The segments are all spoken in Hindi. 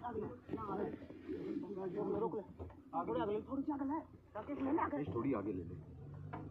लेना आगे ले थोड़ी आगे ले थोड़ी आगे ले ले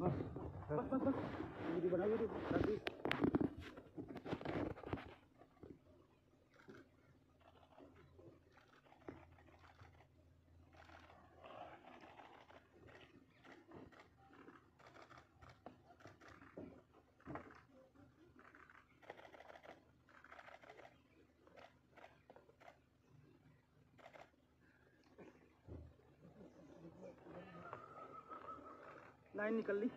बस बस बस बस बना लाइन निकल ली।